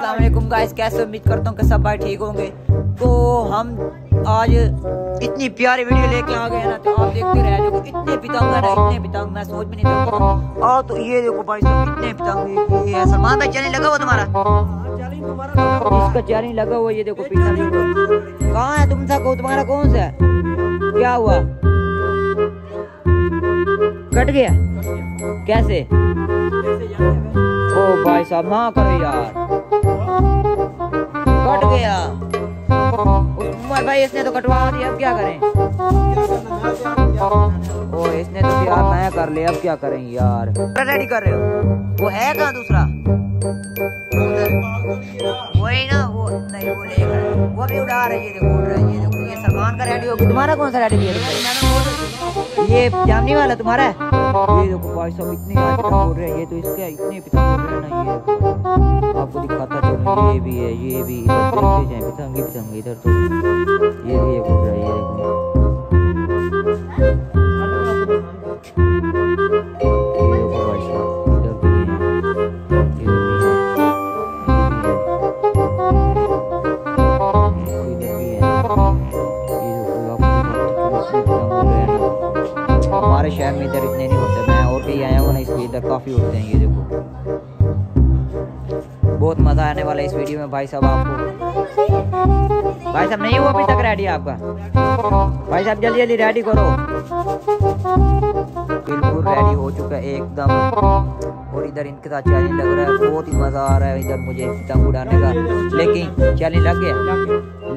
Aslam guys कैसे उम्मीद करता हूँ कि सब भाई ठीक होंगे। तो हम आज इतनी प्यारी वीडियो लेके आ गए ना तो आप देखते रहे देखो इतने पितंग है ना, इतने पितंग मैं सोच भी नहीं सकता और तो ये देखो भाई सब इतने पितंग ये सलमान भाई चैलेंज लगा हुआ तुम्हारा? इसका चैलेंज लगा हुआ ये देखो पीछा कहाँ है तुम को तुम्हारा कौन सा है? क्या हुआ? कट गया? कैसे? ओ भाई साहब, ना करो यार। कट गया। उमर भाई इसने तो कटवा दिया अब क्या करें? ओ इसने तो यार नया कर लिया अब क्या करें यार? रेडी कर रहे हो? वो है कहाँ दूसरा? वही ना वो नहीं वो लेकर वो भी उड़ा रही है देखो उड़ रही है। देखो ये सलमान का रेडी हो तुम्हारा कौन सा रेडी किया? ये जामनी वाला तुम्हारा है? ये देखो भाई सब इतने बोल रहे हैं, ये तो इसके इतने रहे ये आपको दिखाता चलो, ये भी है, ये भी इधर पितंगी पितंगी इधर तो ये भी एक बोल रहा है। इधर इतने नहीं होते। मैं और कहीं आया हूँ ना इसलिए इधर काफ़ी होते हैं ये देखो। बहुत मज़ा आने वाला है इस वीडियो में भाई साहब आपको। भाई साहब, नहीं हुआ अभी तक रेडी आपका? भाई साहब, जल्दी जल्दी रेडी करो। बिल्कुल रेडी हो चुका है एकदम। और इधर इनके साथ चैलेंज लग रहा है, बहुत ही मज़ा आ रहा है इधर मुझे पतंग उड़ाने का। लेकिन चैलेंज लग गया।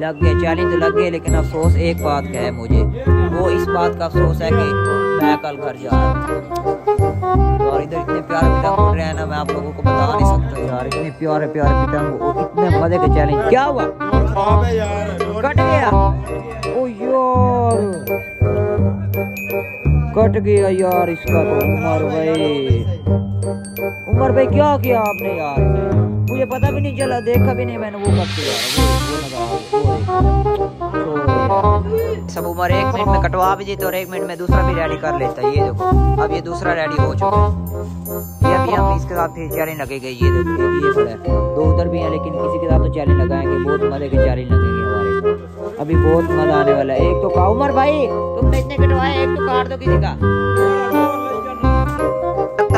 लग गया चैलेंज तो लग गया, लेकिन अफसोस, एक बात का है मुझे। वो इस बात का अफसोस है कि मैं कल घर जा रहा हूँ। और इधर इतने प्यारे पतंग उड़ रहे हैं ना, मैं आप लोगों को बता नहीं सकता। यार, इतने प्यारे प्यारे पतंग इतने मज़े के चैलेंज क्या हुआ? कट गया। ओ यार कट गया यार इसका तो उमर भाई। उमर भाई, क्या किया आपने यार? मुझे पता भी नहीं चला, देखा भी नहीं मैंने, वो करते यार सब उम्र एक मिनट में कटवा भी देते और एक मिनट में दूसरा भी रेडी कर लेता है, ये देखो। अब ये दूसरा रेडी हो चुका है। ये अभी हम इसके साथ फिर चैलेंज लगेगा, ये देखो, ये भी ये खड़ा है। दो उधर भी है, लेकिन किसी के साथ तो चैलेंज लगाएँगे, बहुत मज़े के चैलेंज लगेंगे हमारे। अभी बहुत मज़ा आने वाला है। एक तो का उमर भाई तुमने इतने कटवाए, एक तो काट दो किसी का।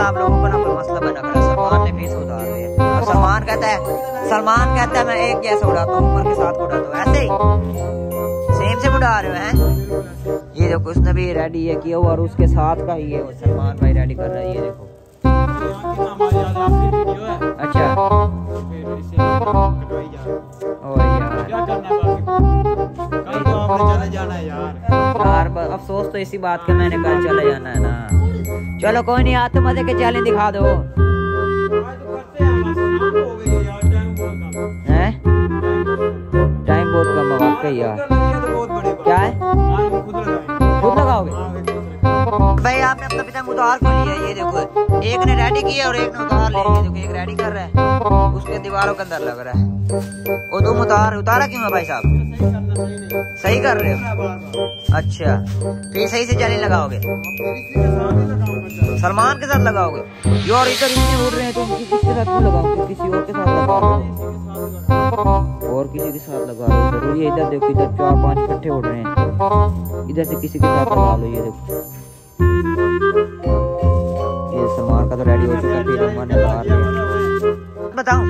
आप लोगों को ना कोई मसला बना कर सलमान ने फ़ीस उतार दिया। सलमान कहता है, सलमान कहता है, मैं एक जैसा उड़ाता हूँ उमर के साथ से उड़ा रहे हैं ये देखो उसने भी रेडी है किया और उसके साथ का ही है सलमान भाई रेडी कर रहा है, ये देखो। अच्छा। अफसोस तो इसी बात का, मैंने कल चले जाना है ना। चलो, कोई नहीं, आते मज़े के चैलेंज दिखा दो। टाइम बहुत कम है, वाकई यार। अपना पिता उतार लिया, ये देखो। एक ने रेडी किया और एक ने उतार लिया। देखो, एक रेडी कर रहा है। उसके दीवारों के अंदर लग रहा है। वो तुम उतार उतारा क्यों भाई साहब? सही कर रहे हो? अच्छा। तो ये सही से जाली लगाओगे? सलमान के साथ लगाओगे? यार इधर इतने उड़ रहे हैं तो किसके साथ लगाओगे? किसी और के साथ लगा और किसी के साथ लगा लो ज़रूरी है इधर देखो, इधर चार पाँच इकट्ठे उड़ रहे हैं। इधर से किसी के साथ लगा लो, ये देखो। ये सलमान का तो रेडी हो चुका है फिर अम्मा ने मार लिया बताऊँ?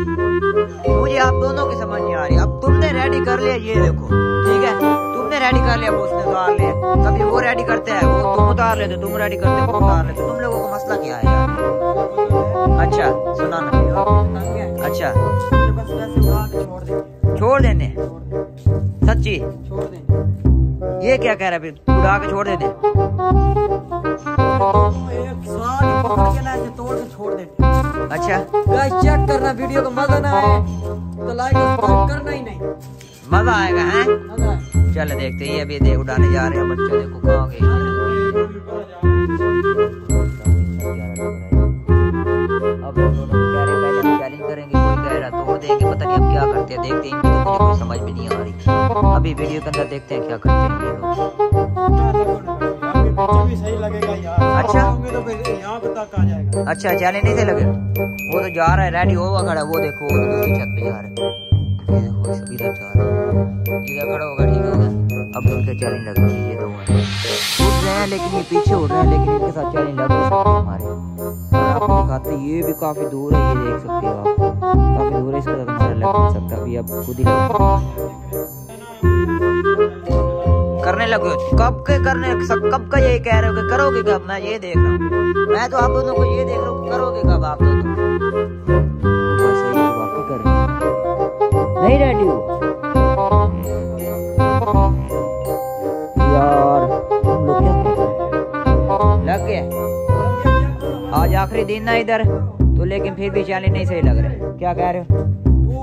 मुझे आप दोनों की समझ नहीं आ रही। अब तुमने रेडी कर लिया ये देखो। ठीक है? तुमने रेडी कर लिया वो उसने उतार लिया। कभी वो रेडी करते हैं वो तुम उतार लेते तुम रेडी करते वो उतार लेते तुम लोगों को मसला क्या है यार? अच्छा सुना ना अच्छा। छोड़ देने। सच्ची? ये क्या कह रहा है उड़ा के छोड़ देने? अच्छा। चेक करना वीडियो का मज़ा ना आए। तो लाइक करना ही नहीं। मज़ा आएगा है? चलो देखते हैं अभी देख उड़ाने जा रहे हैं बच्चे देखो कहाँ गए। अब दोनों कह रहे पहले हम चैलेंज करेंगे कोई कह रहा तोड़ देंगे पता नहीं अब क्या करते हैं देखते हैं इनकी तो मुझे कोई समझ में नहीं आ रही। अभी वीडियो के अंदर देखते हैं क्या करते हैं ये लोग। पीछे भी सही लगेगा यार। अच्छा। तो फिर यहाँ तक आ जाएगा। अच्छा चैलेंज नहीं से लगे? वो तो जा रहा है रेडी होगा खड़ा वो देखो वो तो दूसरी छत पे जा रहा है। ये देखो इधर जा रहा है। इधर खड़ा होगा ठीक होगा। अब तो उनके चैलेंज लग रही है ये दो हैं। उड़ रहे हैं लेकिन ये पीछे उड़ रहे हैं लेकिन इनके साथ चैलेंज लग नहीं सकते हमारे। आपको दिखाते ये भी काफ़ी दूर है ये देख सकते हो आप। काफ़ी दूर है इसके हमारा लग नहीं सकता अभी अब खुद ही करने लगे हो। कब के करने सब कब का यही कह रहे हो कि करोगे कब? मैं ये देख रहा हूँ। मैं तो आप दोनों को ये देख रहा हूँ करोगे कब आप दोनों। नहीं रेडी हो। यार तुम लोग क्या हो? गया। आज आखिरी दिन ना इधर। तो लेकिन फिर भी चैलेंज नहीं सही लग रहा। है क्या कह रहे हो?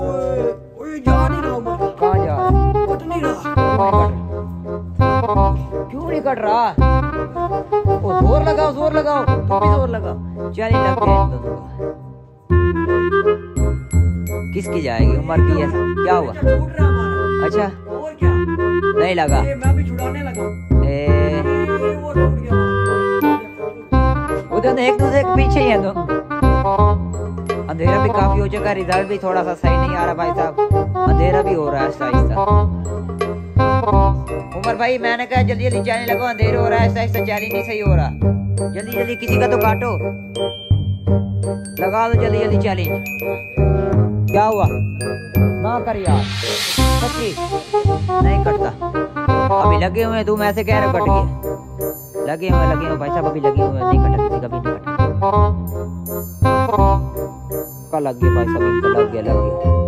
ओए ओए जा नहीं रहा हूँ कहाँ जा रहे नहीं नहीं कट रहा ओ ज़ोर लगाओ ज़ोर लगाओ। तुम भी ज़ोर लगाओ। चल लग गया इन दोनों किसकी जाएगी? उम्र की है। क्या हुआ? अच्छा, नहीं लगा। भी। उधर एक दूसरे के पीछे ही है दोनों अंधेरा भी काफ़ी हो चुका है। रिज़ल्ट भी थोड़ा सा सही नहीं आ रहा भाई साहब। अंधेरा भी हो रहा है आहिस्ता आहिस्ता उमर भाई, मैंने कहा, जल्दी जल्दी चैलेंज लगो, अंधेरा हो रहा है आहिस्ता आहिस्ता चैलेंज नहीं सही हो रहा। जल्दी जल्दी, किसी का तो काटो। लगा दो जल्दी जल्दी चैलेंज क्या हुआ? ना कर यार। सच्ची? नहीं कटता। अभी लगे हुए तुम ऐसे कह रहे हो, कट गया लगे हुए लगे हुए भाई साहब, अभी लगे हुए नहीं कटा किसी का भी नहीं कटा। का लग गया भाई साहब लग गया लग गया।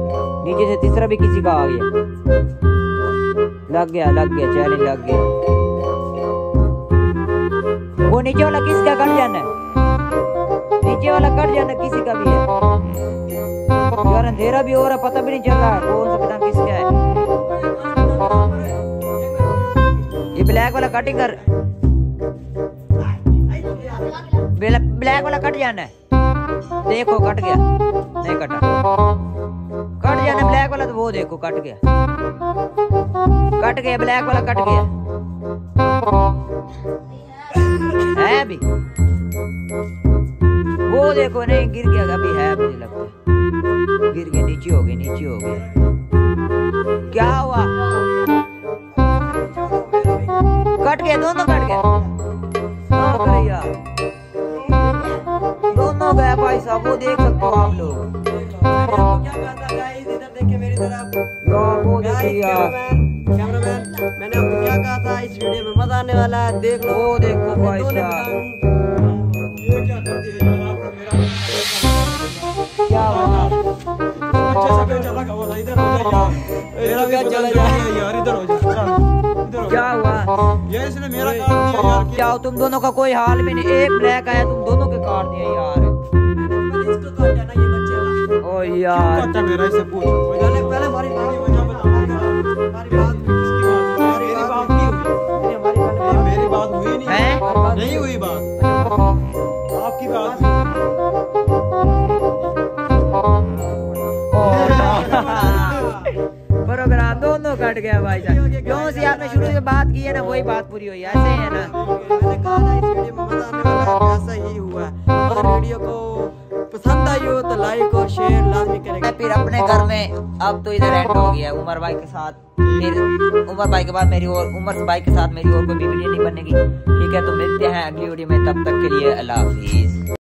नीचे से तीसरा भी किसी का आ गया। लग गया लग गया चैलेंज लग गया वो नीचे वाला किसका कट जाना है नीचे वाला कट जाना किसी का भी है यार अंधेरा भी हो रहा पता भी नहीं चल रहा कौन सा पता किसका है ये ब्लैक वाला कटिंग कर ब्लैक ब्लैक वाला कट जाना है देखो कट गया नहीं कटा कट जाना ब्लैक वाला तो वो देखो कट गया। कट गया ब्लैक वाला कट गया। है अभी वो देखो नहीं गिर गया अभी है मुझे लगता। गिर गया नीचे हो गया नीचे हो गया। क्या हुआ? कट गया दोनों कट गया। हाँ, दोनों गए भाई साहब वो देख सकते हो आप लोग। आने वाला है देख लो देखो भाई साहब। ये क्या कर दिया यार मेरा क्या हुआ अच्छे से क्या हुआ इधर हो जा मेरा भी चला चला जा। जा यार इधर हो जा चल, इधर हो क्या हुआ? ये इसने मेरा काट दिया यार क्या तुम दोनों का कोई हाल भी नहीं। एक ब्लैक आया तुम दोनों के काट दिए यार। इसको काटा ना ये बच्चे वाला ओ यार। मेरा पूछ। पहले हमारी हैं? नहीं हुई बात आपकी बात प्रोग्राम दोनों कट गया भाई साहब क्यों से आपने शुरू से बात की है ना वही बात पूरी हुई है ऐसे है ना अपने घर में अब तो इधर एंड हो गया उमर भाई के साथ फिर उमर भाई के बाद मेरी और उमर भाई के साथ मेरी और कोई भी वीडियो नहीं बनेगी। ठीक है तो मिलते हैं अगली वीडियो में तब तक के लिए अल्लाह हाफिज।